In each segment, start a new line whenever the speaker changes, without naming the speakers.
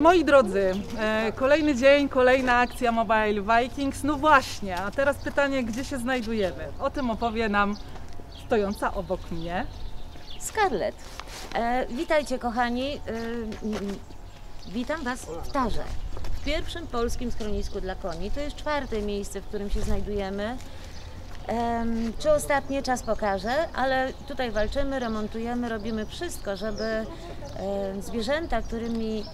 Moi drodzy, e, kolejny dzień, kolejna akcja Mobile Vikings. No właśnie, a teraz pytanie, gdzie się znajdujemy? O tym opowie nam stojąca obok mnie.
Scarlett. E, witajcie kochani. E, witam Was w Tarze. W pierwszym polskim schronisku dla koni. To jest czwarte miejsce, w którym się znajdujemy. Em, czy ostatnie czas pokaże, ale tutaj walczymy, remontujemy, robimy wszystko, żeby e, zwierzęta, którymi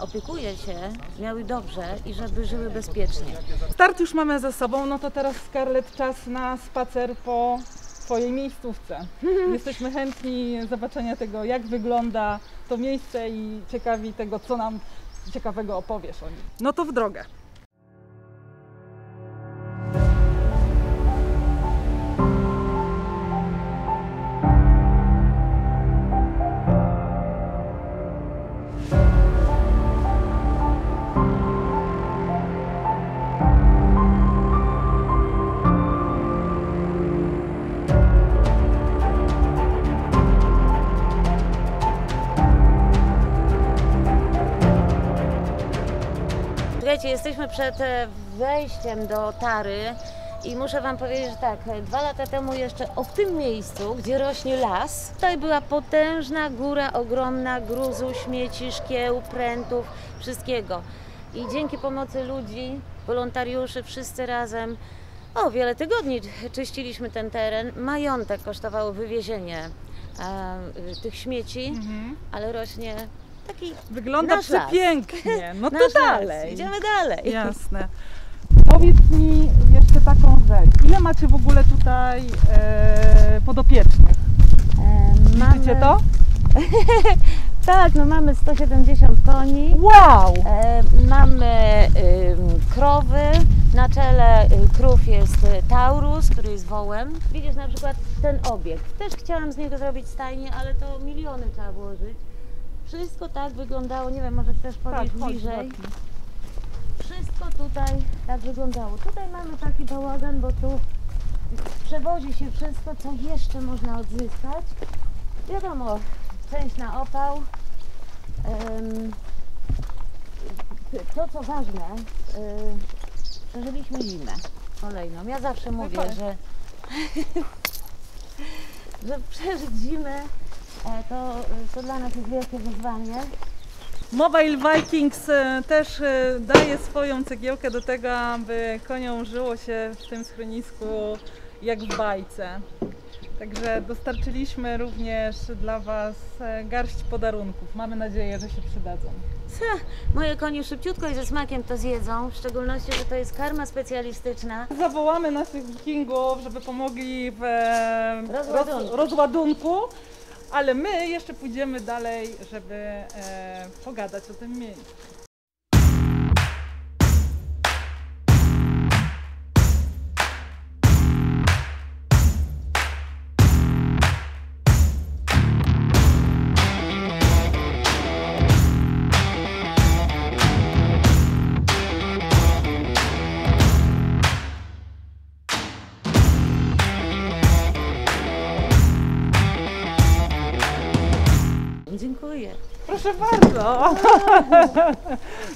opiekuję się, miały dobrze i żeby żyły bezpiecznie.
Start już mamy za sobą, no to teraz Scarlett czas na spacer po Twojej miejscówce. Jesteśmy chętni zobaczenia tego, jak wygląda to miejsce i ciekawi tego, co nam ciekawego opowiesz o nim. No to w drogę.
Słuchajcie, jesteśmy przed e, wejściem do Tary i muszę Wam powiedzieć, że tak, e, dwa lata temu jeszcze o w tym miejscu, gdzie rośnie las, tutaj była potężna góra, ogromna gruzu, śmieci, szkieł, prętów, wszystkiego. I dzięki pomocy ludzi, wolontariuszy, wszyscy razem, o wiele tygodni czyściliśmy ten teren. Majątek kosztowało wywiezienie e, tych śmieci, ale rośnie taki
Wygląda
Nasz las.
przepięknie. No to
nasz las.
dalej.
Idziemy dalej.
Jasne. Powiedz mi jeszcze taką rzecz. Ile macie w ogóle tutaj e, podopiecznych?
E,
Liczycie to?
Tak, no mamy 170 koni.
Wow!
E, mamy krowy. Na czele y, krów jest y, Taurus, który jest wołem. Widzisz na przykład ten obiekt. Też chciałam z niego zrobić stajnię, ale to miliony trzeba włożyć. Wszystko tak wyglądało. Nie wiem, może chcesz podejść
Tak,
bliżej. Wszystko tutaj tak wyglądało. Tutaj mamy taki bałagan, bo tu przewozi się wszystko, co jeszcze można odzyskać. Wiadomo, część na opał. To, co ważne, przeżyliśmy zimę kolejną. Ja zawsze mówię,
tak.
że, że przeżyć zimę to, to dla nas jest wielkie wyzwanie.
Mobile Vikings e, też e, daje swoją cegiełkę do tego, aby koniom żyło się w tym schronisku jak w bajce. Także dostarczyliśmy również dla Was e, garść podarunków. Mamy nadzieję, że się przydadzą.
Ha, moje konie szybciutko i ze smakiem to zjedzą, w szczególności, że to jest karma specjalistyczna.
Zawołamy naszych wikingów, żeby pomogli w e,
Rozładunku.
roz, rozładunku, ale my jeszcze pójdziemy dalej, żeby e, pogadać o tym miejscu. Proszę bardzo.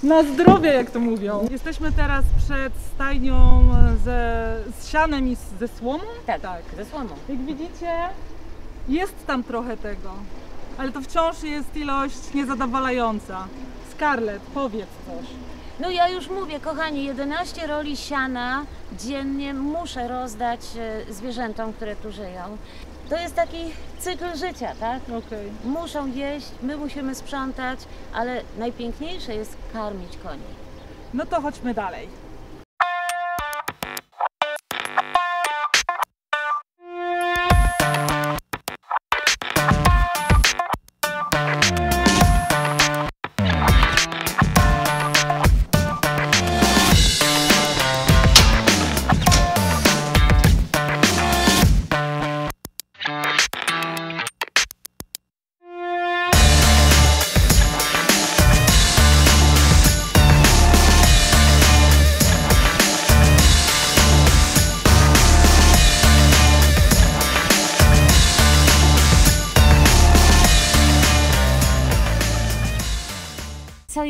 Na zdrowie, jak to mówią. Jesteśmy teraz przed stajnią ze, z sianem i z- ze słomą.
Tak,
tak.
ze słoną.
Jak widzicie, jest tam trochę tego, ale to wciąż jest ilość niezadowalająca. Scarlett, powiedz coś.
No ja już mówię, kochani, 11 roli siana dziennie muszę rozdać e, zwierzętom, które tu żyją. To jest taki cykl życia, tak?
Okej.
Muszą jeść, my musimy sprzątać, ale najpiękniejsze jest karmić koni.
No to chodźmy dalej.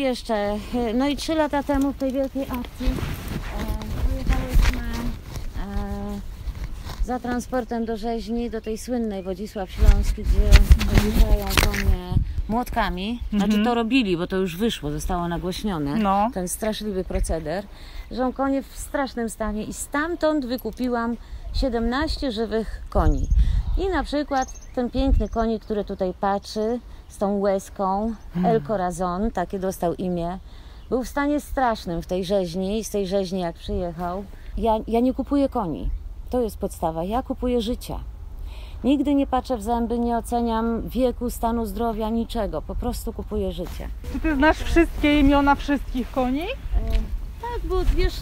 Jeszcze? No i trzy lata temu w tej wielkiej akcji e, pojechałyśmy e, za transportem do rzeźni, do tej słynnej Wodzisław Śląski, gdzie odliczają konie młotkami. Znaczy
Mhm.
to robili, bo to już wyszło, zostało nagłośnione.
No.
Ten straszliwy proceder. Że konie w strasznym stanie i stamtąd wykupiłam 17 żywych koni. I na przykład ten piękny konik, który tutaj patrzy z tą łezką, El Corazon, takie dostał imię, był w stanie strasznym w tej rzeźni, z tej rzeźni jak przyjechał. Ja, ja nie kupuję koni. To jest podstawa. Ja kupuję życia. Nigdy nie patrzę w zęby, nie oceniam wieku, stanu zdrowia, niczego. Po prostu kupuję życie.
Czy ty znasz wszystkie imiona wszystkich koni?
Tak, bo wiesz,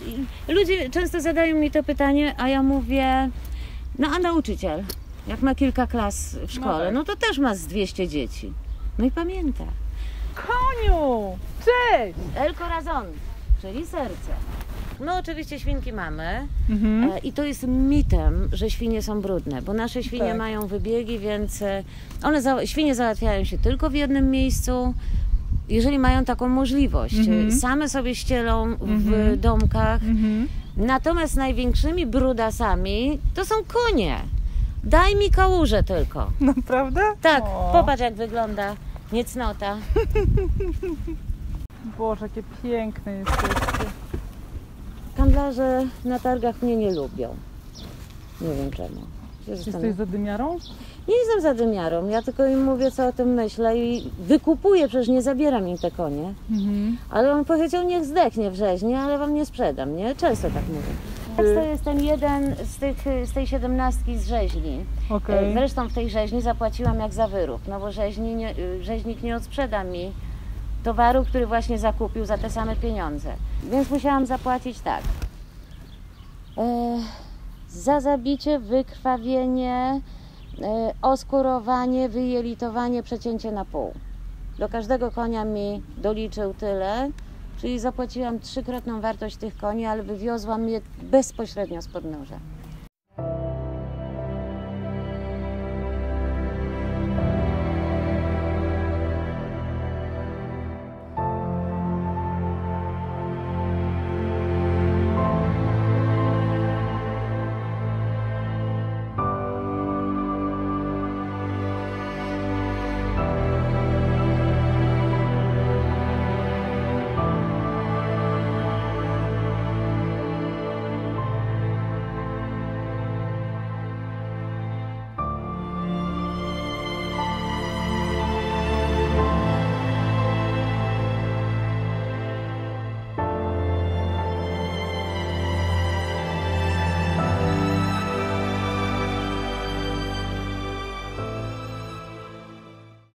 i- ludzie często zadają mi to pytanie, a ja mówię, no a nauczyciel, jak ma kilka klas w szkole,
tak.
no to też ma z 200 dzieci. No i pamięta.
Koniu! Cześć!
El Corazon, czyli serce. My oczywiście świnki mamy
Mhm.
e, i to jest mitem, że świnie są brudne, bo nasze świnie
Tak.
mają wybiegi, więc e, one za, świnie załatwiają się tylko w jednym miejscu. Jeżeli mają taką możliwość,
Mhm.
same sobie ścielą w
Mhm.
domkach,
Mhm.
Natomiast największymi brudasami to są konie. Daj mi kałużę tylko.
Naprawdę?
Tak,
O,
popatrz jak wygląda niecnota.
Boże, jakie piękne jesteście.
Handlarze na targach mnie nie lubią. Nie wiem czemu.
Jesteś
zastanawiam.
zadymiarą?
Nie jestem zadymiarą, ja tylko im mówię co o tym myślę i wykupuję, przecież nie zabieram im te konie.
Mhm.
Ale on powiedział niech zdechnie w rzeźni, ale wam nie sprzedam, nie? Często tak mówię. To jest ten jeden z, tych, z tej siedemnastki z rzeźni.
Okej.
E, Zresztą w tej rzeźni zapłaciłam jak za wyrób, no bo rzeźni nie, rzeźnik nie odsprzeda mi towaru, który właśnie zakupił za te same pieniądze. Więc musiałam zapłacić tak. E, za zabicie, wykrwawienie, e, oskurowanie, wyjelitowanie, przecięcie na pół. Do każdego konia mi doliczył tyle, czyli zapłaciłam trzykrotną wartość tych koni, ale wywiozłam je bezpośrednio z podnóża.